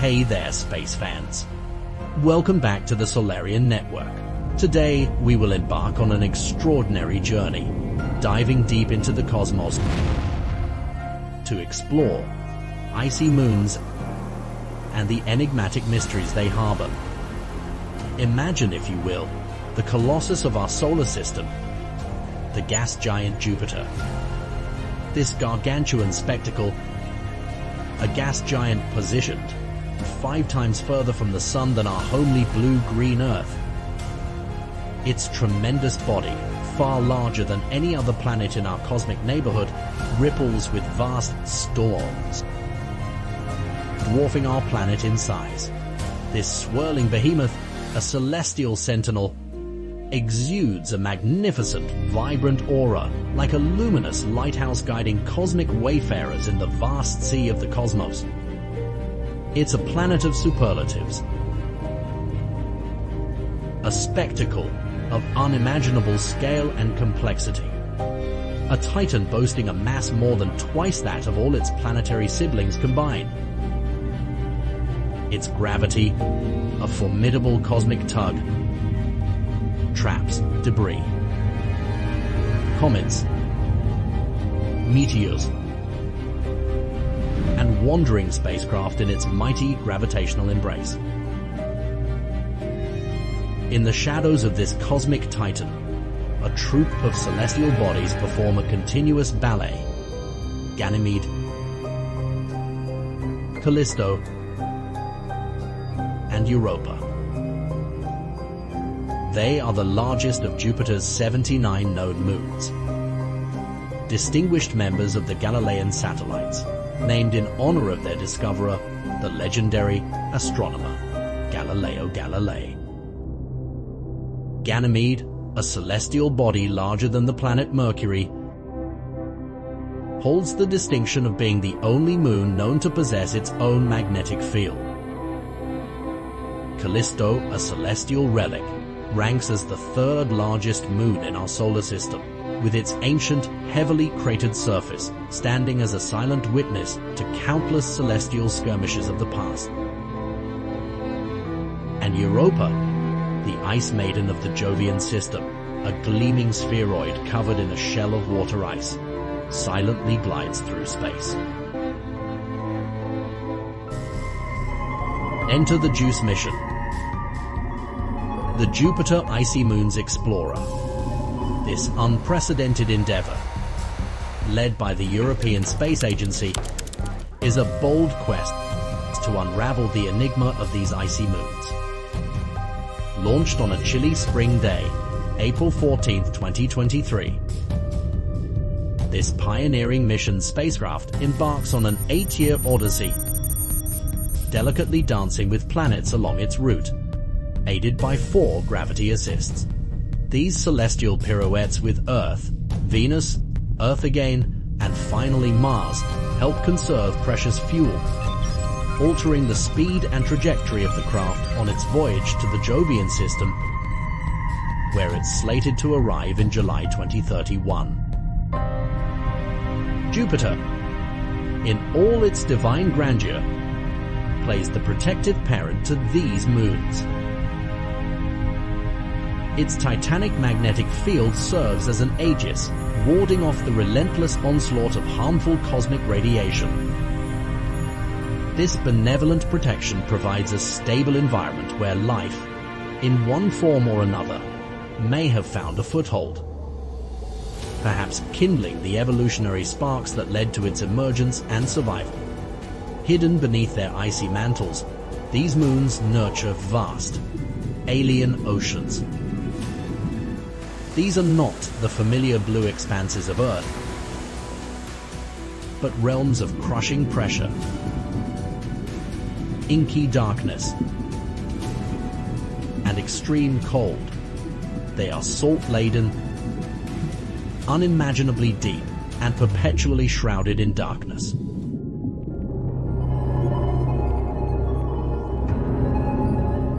Hey there, space fans. Welcome back to the Solarian Network. Today, we will embark on an extraordinary journey, diving deep into the cosmos to explore icy moons and the enigmatic mysteries they harbor. Imagine, if you will, the colossus of our solar system, the gas giant Jupiter. This gargantuan spectacle, a gas giant positioned five times further from the sun than our homely blue-green Earth. Its tremendous body, far larger than any other planet in our cosmic neighborhood, ripples with vast storms, dwarfing our planet in size. This swirling behemoth, a celestial sentinel, exudes a magnificent, vibrant aura like a luminous lighthouse guiding cosmic wayfarers in the vast sea of the cosmos. It's a planet of superlatives, a spectacle of unimaginable scale and complexity. A titan boasting a mass more than twice that of all its planetary siblings combined. Its gravity, a formidable cosmic tug. Traps, debris, comets, meteors, wandering spacecraft in its mighty gravitational embrace. In the shadows of this cosmic titan, a troupe of celestial bodies perform a continuous ballet. Ganymede, Callisto, and Europa. They are the largest of Jupiter's 79 known moons. Distinguished members of the Galilean satellites, named in honor of their discoverer, the legendary astronomer Galileo Galilei. Ganymede, a celestial body larger than the planet Mercury, holds the distinction of being the only moon known to possess its own magnetic field. Callisto, a celestial relic, ranks as the third largest moon in our solar system, with its ancient, heavily cratered surface standing as a silent witness to countless celestial skirmishes of the past. And Europa, the ice maiden of the Jovian system, a gleaming spheroid covered in a shell of water ice, silently glides through space. Enter the JUICE mission. The Jupiter Icy Moons Explorer. This unprecedented endeavor, led by the European Space Agency, is a bold quest to unravel the enigma of these icy moons. Launched on a chilly spring day, April 14, 2023, this pioneering mission spacecraft embarks on an eight-year odyssey, delicately dancing with planets along its route, aided by four gravity assists. These celestial pirouettes with Earth, Venus, Earth again, and finally Mars help conserve precious fuel, altering the speed and trajectory of the craft on its voyage to the Jovian system, where it's slated to arrive in July 2031. Jupiter, in all its divine grandeur, plays the protective parent to these moons. Its titanic magnetic field serves as an aegis, warding off the relentless onslaught of harmful cosmic radiation. This benevolent protection provides a stable environment where life, in one form or another, may have found a foothold perhaps kindling the evolutionary sparks that led to its emergence and survival. Hidden beneath their icy mantles, these moons nurture vast, alien oceans. These are not the familiar blue expanses of Earth, but realms of crushing pressure, inky darkness, and extreme cold. They are salt-laden unimaginably deep and perpetually shrouded in darkness.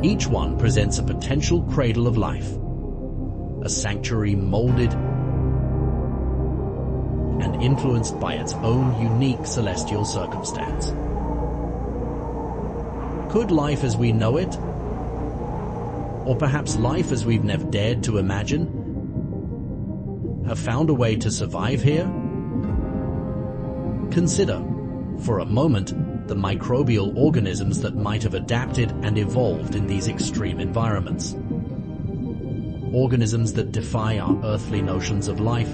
Each one presents a potential cradle of life, a sanctuary molded and influenced by its own unique celestial circumstance. Could life as we know it, or perhaps life as we've never dared to imagine, have found a way to survive here? Consider, for a moment, the microbial organisms that might have adapted and evolved in these extreme environments. Organisms that defy our earthly notions of life,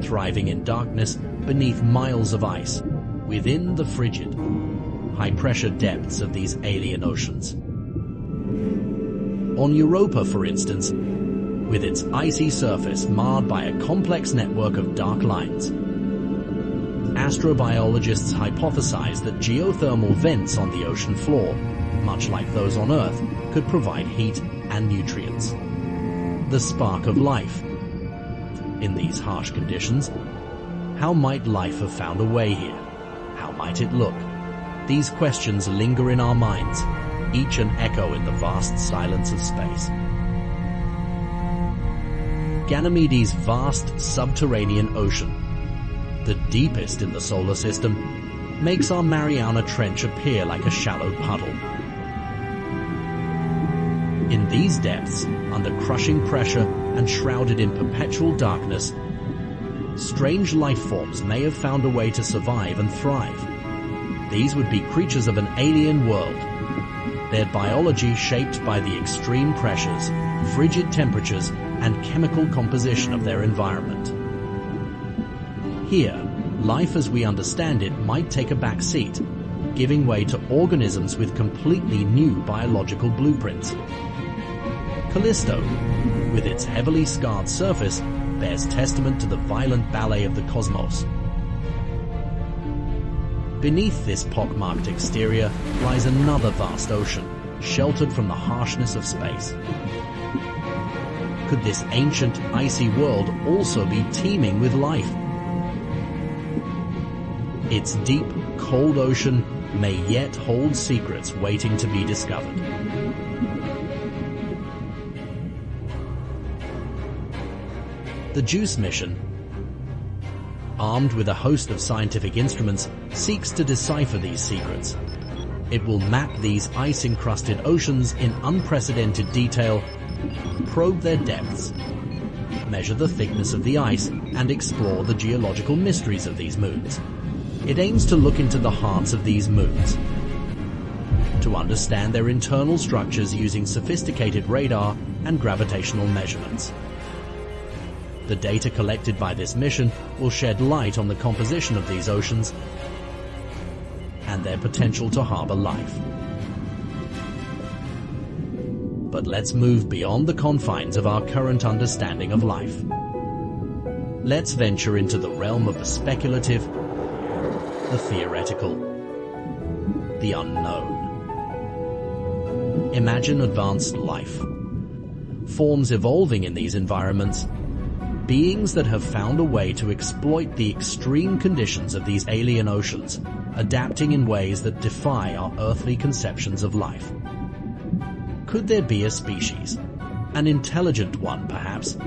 thriving in darkness beneath miles of ice, within the frigid, high-pressure depths of these alien oceans. On Europa, for instance, with its icy surface marred by a complex network of dark lines, astrobiologists hypothesize that geothermal vents on the ocean floor, much like those on Earth, could provide heat and nutrients. The spark of life. In these harsh conditions, how might life have found a way here? How might it look? These questions linger in our minds, each an echo in the vast silence of space. Ganymede's vast subterranean ocean, the deepest in the solar system, makes our Mariana Trench appear like a shallow puddle. In these depths, under crushing pressure and shrouded in perpetual darkness, strange life forms may have found a way to survive and thrive. These would be creatures of an alien world, their biology shaped by the extreme pressures, frigid temperatures, and chemical composition of their environment. Here, life as we understand it might take a back seat, giving way to organisms with completely new biological blueprints. Callisto, with its heavily scarred surface, bears testament to the violent ballet of the cosmos. Beneath this pockmarked exterior lies another vast ocean, sheltered from the harshness of space. Could this ancient, icy world also be teeming with life? Its deep, cold ocean may yet hold secrets waiting to be discovered. The JUICE mission, armed with a host of scientific instruments, seeks to decipher these secrets. It will map these ice-encrusted oceans in unprecedented detail, probe their depths, measure the thickness of the ice, and explore the geological mysteries of these moons. It aims to look into the hearts of these moons, to understand their internal structures using sophisticated radar and gravitational measurements. The data collected by this mission will shed light on the composition of these oceans and their potential to harbor life. But let's move beyond the confines of our current understanding of life. Let's venture into the realm of the speculative, the theoretical, the unknown. Imagine advanced life. Forms evolving in these environments beings that have found a way to exploit the extreme conditions of these alien oceans, adapting in ways that defy our earthly conceptions of life. Could there be a species, an intelligent one perhaps,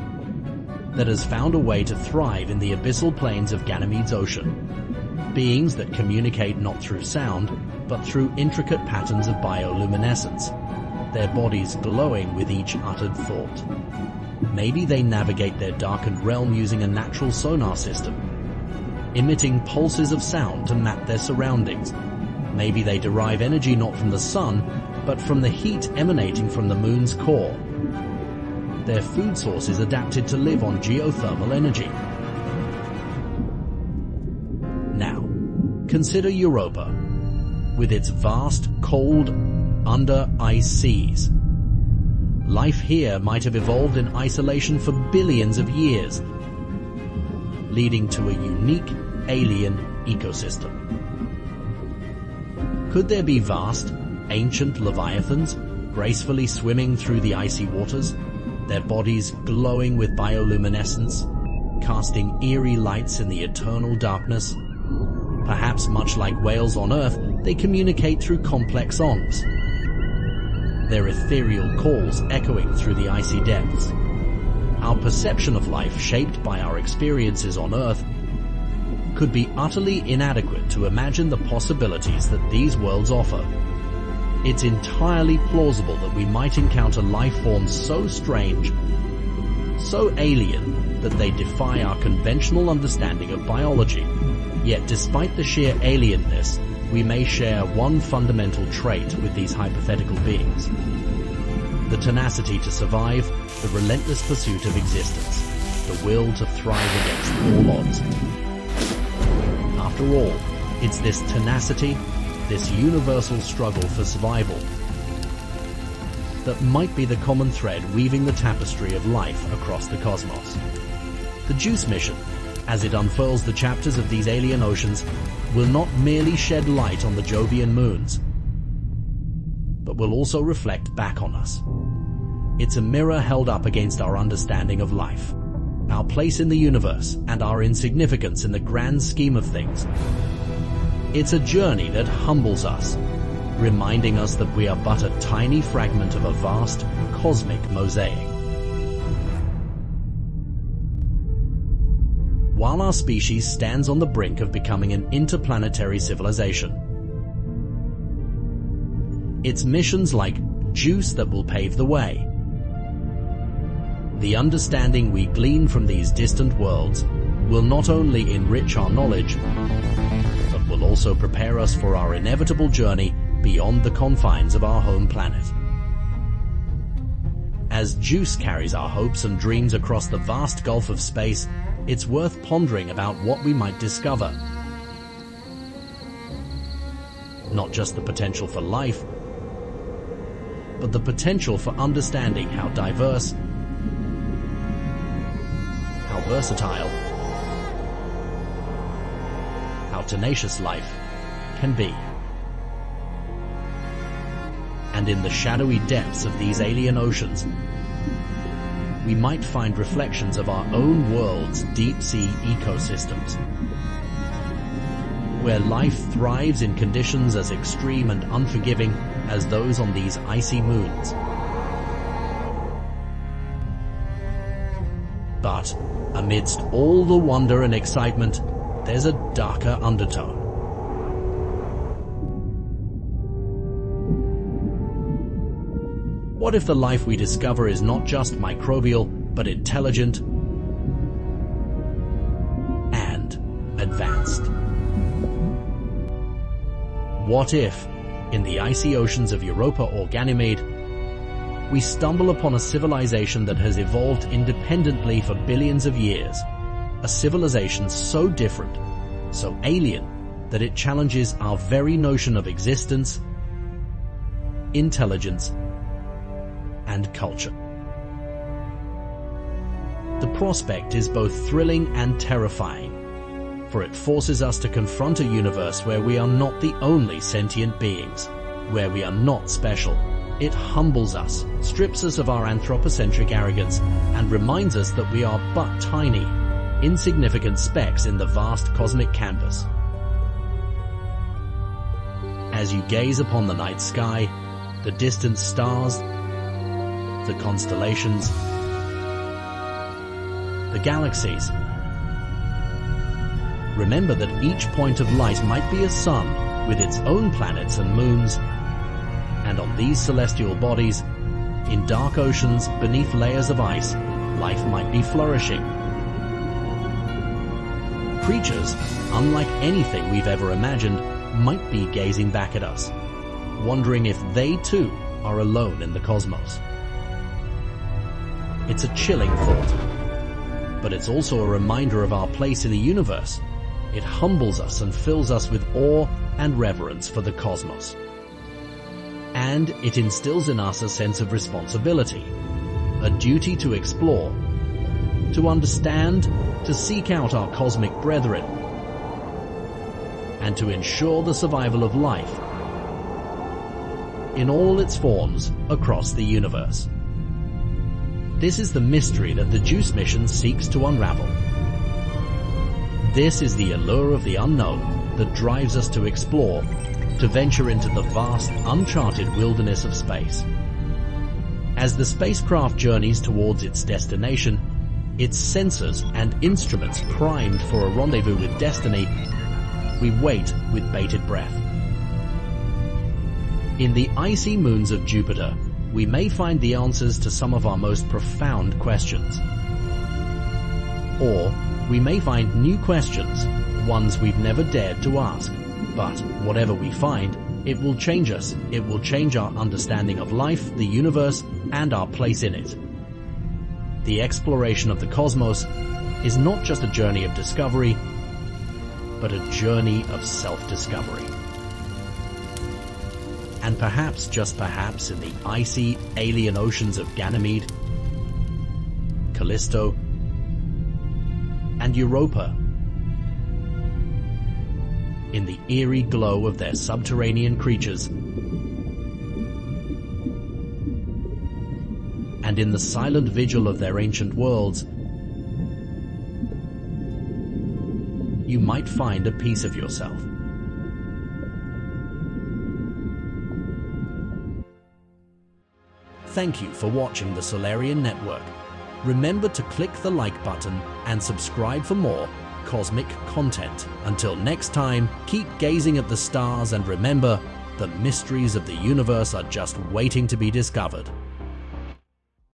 that has found a way to thrive in the abyssal plains of Ganymede's Ocean? Beings that communicate not through sound, but through intricate patterns of bioluminescence, their bodies glowing with each uttered thought. Maybe they navigate their darkened realm using a natural sonar system, emitting pulses of sound to map their surroundings. Maybe they derive energy not from the sun, but from the heat emanating from the moon's core. Their food source is adapted to live on geothermal energy. Now, consider Europa, with its vast, cold, under-ice seas, life here might have evolved in isolation for billions of years, leading to a unique alien ecosystem. Could there be vast, ancient leviathans gracefully swimming through the icy waters, their bodies glowing with bioluminescence, casting eerie lights in the eternal darkness? Perhaps much like whales on Earth, they communicate through complex songs, their ethereal calls echoing through the icy depths. Our perception of life shaped by our experiences on Earth could be utterly inadequate to imagine the possibilities that these worlds offer. it's entirely plausible that we might encounter life forms so strange, so alien, that they defy our conventional understanding of biology. Yet despite the sheer alienness, we may share one fundamental trait with these hypothetical beings. The tenacity to survive, the relentless pursuit of existence, the will to thrive against all odds. After all, it's this tenacity, this universal struggle for survival, that might be the common thread weaving the tapestry of life across the cosmos. The JUICE mission, as it unfurls the chapters of these alien oceans, will not merely shed light on the Jovian moons, but will also reflect back on us. It's a mirror held up against our understanding of life, our place in the universe, and our insignificance in the grand scheme of things. It's a journey that humbles us, reminding us that we are but a tiny fragment of a vast cosmic mosaic. While our species stands on the brink of becoming an interplanetary civilization, it's missions like JUICE that will pave the way. The understanding we glean from these distant worlds will not only enrich our knowledge, but will also prepare us for our inevitable journey beyond the confines of our home planet. As JUICE carries our hopes and dreams across the vast gulf of space, it's worth pondering about what we might discover. Not just the potential for life, but the potential for understanding how diverse, how versatile, how tenacious life can be. And in the shadowy depths of these alien oceans, we might find reflections of our own world's deep-sea ecosystems, where life thrives in conditions as extreme and unforgiving as those on these icy moons. But amidst all the wonder and excitement, there's a darker undertone. What if the life we discover is not just microbial, but intelligent and advanced? What if, in the icy oceans of Europa or Ganymede, we stumble upon a civilization that has evolved independently for billions of years, a civilization so different, so alien, that it challenges our very notion of existence, intelligence, and culture. The prospect is both thrilling and terrifying, for it forces us to confront a universe where we are not the only sentient beings, where we are not special. It humbles us, strips us of our anthropocentric arrogance, and reminds us that we are but tiny, insignificant specks in the vast cosmic canvas. As you gaze upon the night sky, the distant stars, the constellations, the galaxies. Remember that each point of light might be a sun with its own planets and moons, and on these celestial bodies, in dark oceans beneath layers of ice, life might be flourishing. Creatures, unlike anything we've ever imagined, might be gazing back at us, wondering if they too are alone in the cosmos. It's a chilling thought, but it's also a reminder of our place in the universe. It humbles us and fills us with awe and reverence for the cosmos. And it instills in us a sense of responsibility, a duty to explore, to understand, to seek out our cosmic brethren, and to ensure the survival of life in all its forms across the universe. This is the mystery that the JUICE mission seeks to unravel. This is the allure of the unknown that drives us to explore, to venture into the vast, uncharted wilderness of space. As the spacecraft journeys towards its destination, its sensors and instruments primed for a rendezvous with destiny, we wait with bated breath. In the icy moons of Jupiter, we may find the answers to some of our most profound questions. Or we may find new questions, ones we've never dared to ask. But whatever we find, it will change us. It will change our understanding of life, the universe, and our place in it. The exploration of the cosmos is not just a journey of discovery, but a journey of self-discovery. And perhaps, just perhaps, in the icy, alien oceans of Ganymede, Callisto, and Europa, in the eerie glow of their subterranean creatures, and in the silent vigil of their ancient worlds, you might find a piece of yourself. Thank you for watching the Solarian Network. Remember to click the like button and subscribe for more cosmic content. Until next time, keep gazing at the stars and remember, the mysteries of the universe are just waiting to be discovered.